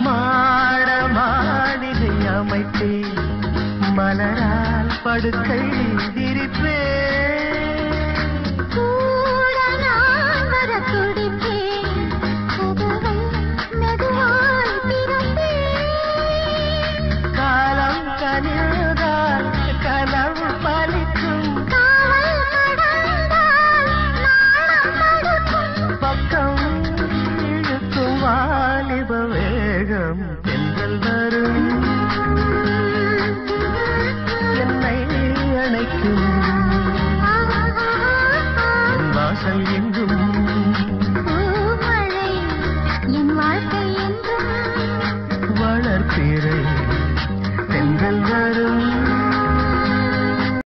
மாட மாளிகை அமைத்தேன். மலரால் படுக்கை தினம் என்றல் வரும். என்னை அணைக்கும். வாசல் எங்கும். வளர்த்திரை தென்றல் வரும்.